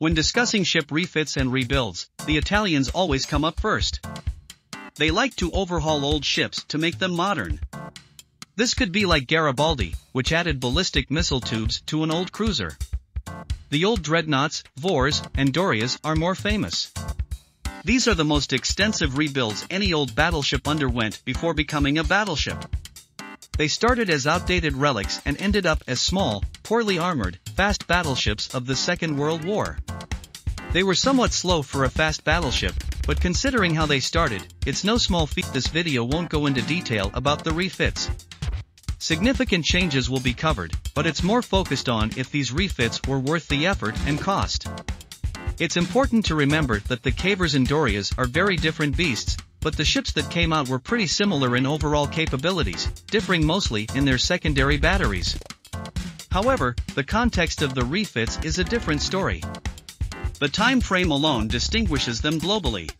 When discussing ship refits and rebuilds, the Italians always come up first. They like to overhaul old ships to make them modern. This could be like Garibaldi, which added ballistic missile tubes to an old cruiser. The old dreadnoughts, Vors, and Dorias are more famous. These are the most extensive rebuilds any old battleship underwent before becoming a battleship. They started as outdated relics and ended up as small, poorly armored, fast battleships of the Second World War. They were somewhat slow for a fast battleship, but considering how they started, it's no small feat this video won't go into detail about the refits. Significant changes will be covered, but it's more focused on if these refits were worth the effort and cost. It's important to remember that the Cavours and Dorias are very different beasts, but the ships that came out were pretty similar in overall capabilities, differing mostly in their secondary batteries. However, the context of the refits is a different story. The time frame alone distinguishes them globally.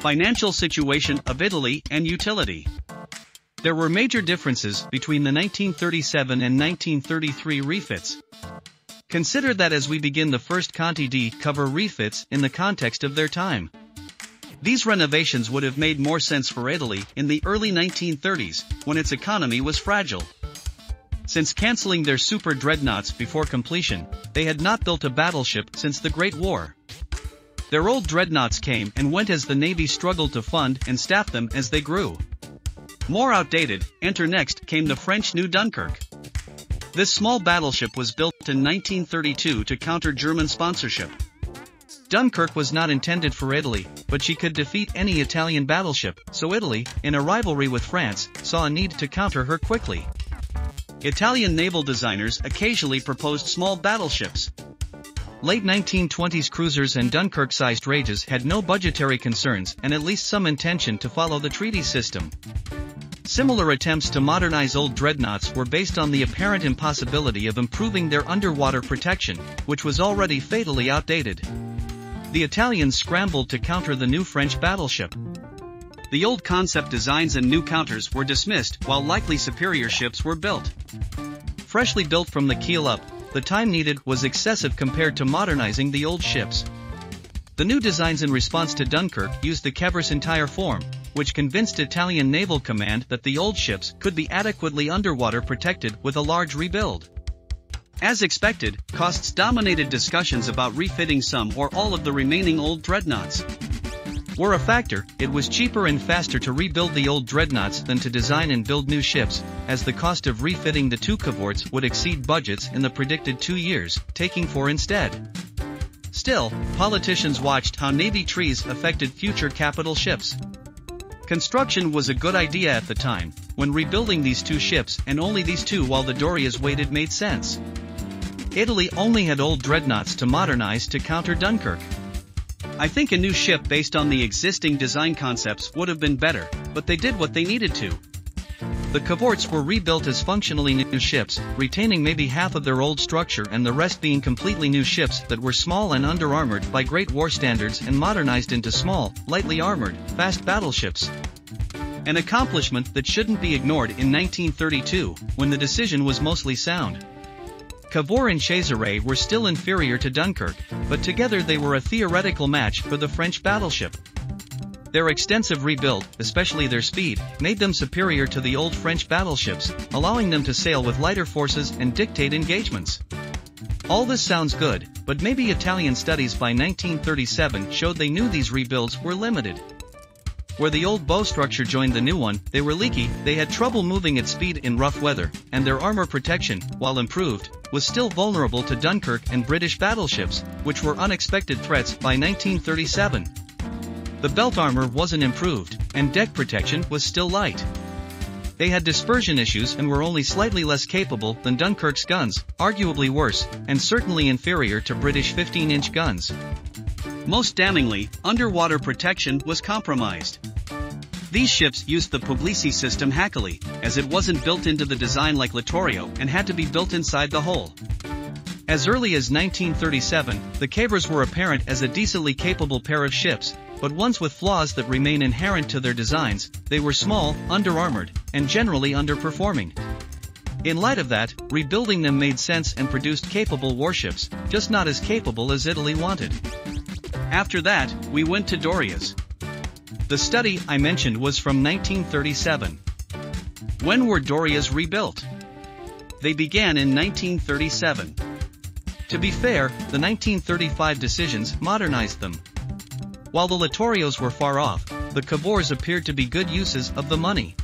Financial situation of Italy and utility. There were major differences between the 1937 and 1933 refits. Consider that as we begin the first Conte di Cavour refits in the context of their time. These renovations would have made more sense for Italy in the early 1930s, when its economy was fragile. Since cancelling their super dreadnoughts before completion, they had not built a battleship since the Great War. Their old dreadnoughts came and went as the Navy struggled to fund and staff them as they grew. More outdated, enter next came the French New Dunkirk. This small battleship was built in 1932 to counter German sponsorship. Dunkirk was not intended for Italy, but she could defeat any Italian battleship, so Italy, in a rivalry with France, saw a need to counter her quickly. Italian naval designers occasionally proposed small battleships. Late 1920s cruisers and Dunkirk-sized rages had no budgetary concerns and at least some intention to follow the treaty system. Similar attempts to modernize old dreadnoughts were based on the apparent impossibility of improving their underwater protection, which was already fatally outdated the Italians scrambled to counter the new French battleship. The old concept designs and new counters were dismissed while likely superior ships were built. Freshly built from the keel up, the time needed was excessive compared to modernizing the old ships. The new designs in response to Dunkirk used the Cavours entire form, which convinced Italian naval command that the old ships could be adequately underwater protected with a large rebuild. As expected, costs dominated discussions about refitting some or all of the remaining old dreadnoughts. Were a factor, it was cheaper and faster to rebuild the old dreadnoughts than to design and build new ships, as the cost of refitting the two Cavours would exceed budgets in the predicted two years, taking four instead. Still, politicians watched how Navy trees affected future capital ships. Construction was a good idea at the time, when rebuilding these two ships and only these two while the Dorias waited made sense. Italy only had old dreadnoughts to modernize to counter Dunkirk. I think a new ship based on the existing design concepts would have been better, but they did what they needed to. The Cavours were rebuilt as functionally new ships, retaining maybe half of their old structure and the rest being completely new ships that were small and under-armored by Great War standards and modernized into small, lightly armored, fast battleships. An accomplishment that shouldn't be ignored in 1932, when the decision was mostly sound. Cavour and Cesare were still inferior to Dunkirk, but together they were a theoretical match for the French battleship. Their extensive rebuild, especially their speed, made them superior to the old French battleships, allowing them to sail with lighter forces and dictate engagements. All this sounds good, but maybe Italian studies by 1937 showed they knew these rebuilds were limited. Where the old bow structure joined the new one, they were leaky, they had trouble moving at speed in rough weather, and their armor protection, while improved, was still vulnerable to Dunkirk and British battleships, which were unexpected threats by 1937. The belt armor wasn't improved, and deck protection was still light. They had dispersion issues and were only slightly less capable than Dunkirk's guns, arguably worse, and certainly inferior to British 15-inch guns. Most damningly, underwater protection was compromised. These ships used the Pugliese system hackily, as it wasn't built into the design like Littorio and had to be built inside the hull. As early as 1937, the Cavours were apparent as a decently capable pair of ships, but ones with flaws that remain inherent to their designs, they were small, under-armored, and generally underperforming. In light of that, rebuilding them made sense and produced capable warships, just not as capable as Italy wanted. After that, we went to Dorias. The study I mentioned was from 1937. When were Dorias rebuilt? They began in 1937. To be fair, the 1935 decisions modernized them. While the Littorios were far off, the Cavours appeared to be good uses of the money.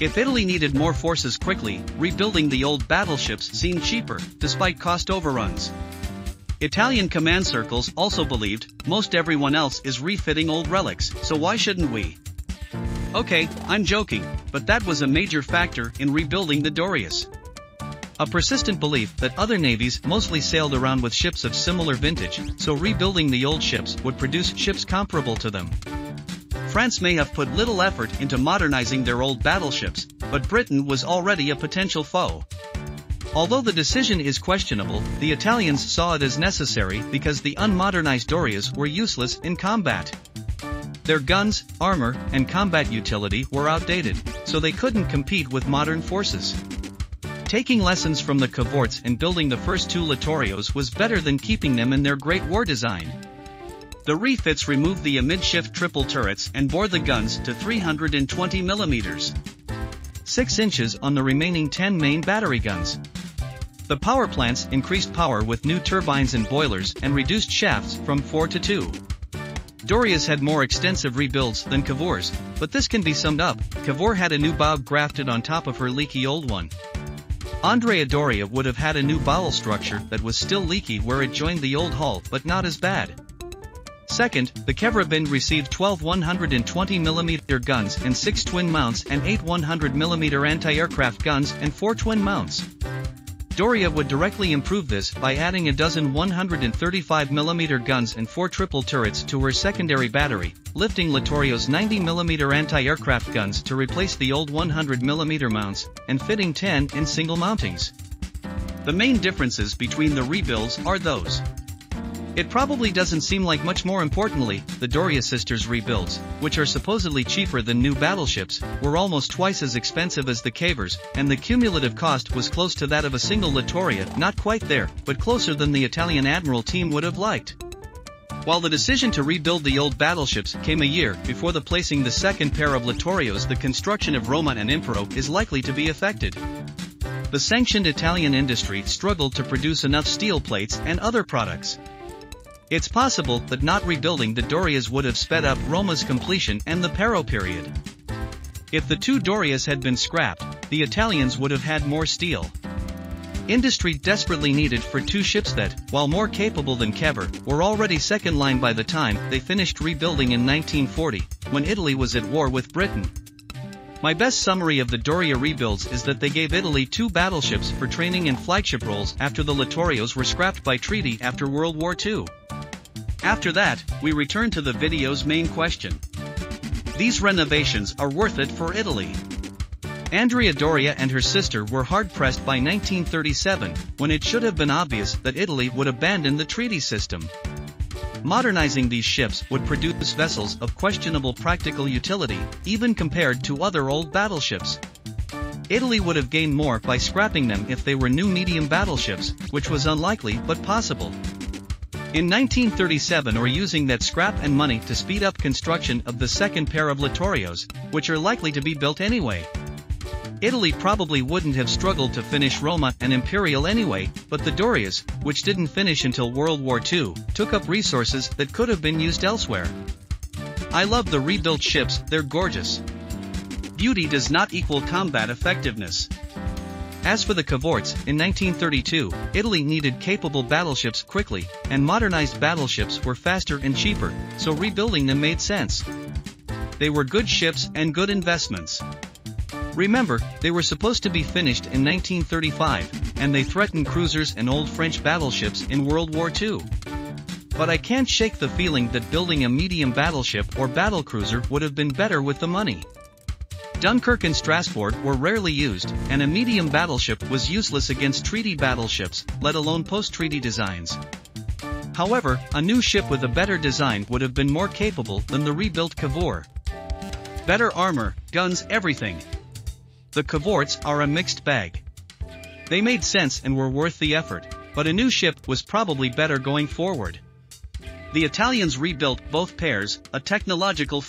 If Italy needed more forces quickly, rebuilding the old battleships seemed cheaper, despite cost overruns. Italian command circles also believed, most everyone else is refitting old relics, so why shouldn't we? Okay, I'm joking, but that was a major factor in rebuilding the Dorias. A persistent belief that other navies mostly sailed around with ships of similar vintage, so rebuilding the old ships would produce ships comparable to them. France may have put little effort into modernizing their old battleships, but Britain was already a potential foe. Although the decision is questionable, the Italians saw it as necessary because the unmodernized Dorias were useless in combat. Their guns, armor, and combat utility were outdated, so they couldn't compete with modern forces. Taking lessons from the Cavours and building the first two Littorios was better than keeping them in their Great War design. The refits removed the amidshift triple turrets and bore the guns to 320 mm. 6 inches on the remaining 10 main battery guns. The power plants increased power with new turbines and boilers and reduced shafts from 4 to 2. Dorias had more extensive rebuilds than Cavour's, but this can be summed up, Cavour had a new bow grafted on top of her leaky old one. Andrea Doria would have had a new bowel structure that was still leaky where it joined the old hull but not as bad. Second, the Kevrebind received 12 120mm guns and 6 twin mounts and 8 100mm anti-aircraft guns and 4 twin mounts. Doria would directly improve this by adding a dozen 135mm guns and 4 triple turrets to her secondary battery, lifting Littorio's 90mm anti-aircraft guns to replace the old 100mm mounts, and fitting 10 in single mountings. The main differences between the rebuilds are those. It probably doesn't seem like much more importantly, the Doria sisters rebuilds, which are supposedly cheaper than new battleships, were almost twice as expensive as the Cavours, and the cumulative cost was close to that of a single Littorio, not quite there, but closer than the Italian Admiral team would have liked. While the decision to rebuild the old battleships came a year before the placing the second pair of Littorios the construction of Roma and Impero is likely to be affected. The sanctioned Italian industry struggled to produce enough steel plates and other products. It's possible that not rebuilding the Dorias would have sped up Roma's completion and the Pero period. If the two Dorias had been scrapped, the Italians would have had more steel. Industry desperately needed for two ships that, while more capable than Cavour, were already second line by the time they finished rebuilding in 1940, when Italy was at war with Britain. My best summary of the Doria rebuilds is that they gave Italy two battleships for training and flagship roles after the Littorios were scrapped by treaty after World War II. After that, we return to the video's main question. These renovations are worth it for Italy. Andrea Doria and her sister were hard-pressed by 1937, when it should have been obvious that Italy would abandon the treaty system. Modernizing these ships would produce vessels of questionable practical utility, even compared to other old battleships. Italy would have gained more by scrapping them if they were new medium battleships, which was unlikely but possible. In 1937 or using that scrap and money to speed up construction of the second pair of Littorios, which are likely to be built anyway. Italy probably wouldn't have struggled to finish Roma and Impero anyway, but the Dorias, which didn't finish until World War II, took up resources that could have been used elsewhere. I love the rebuilt ships, they're gorgeous. Beauty does not equal combat effectiveness. As for the Cavours, in 1932, Italy needed capable battleships quickly, and modernized battleships were faster and cheaper, so rebuilding them made sense. They were good ships and good investments. Remember, they were supposed to be finished in 1935, and they threatened cruisers and old French battleships in World War II. But I can't shake the feeling that building a medium battleship or battlecruiser would have been better with the money. Dunkirk and Strasbourg were rarely used, and a medium battleship was useless against treaty battleships, let alone post-treaty designs. However, a new ship with a better design would have been more capable than the rebuilt Cavour. Better armor, guns everything. The Cavours are a mixed bag. They made sense and were worth the effort, but a new ship was probably better going forward. The Italians rebuilt both pairs, a technological feat.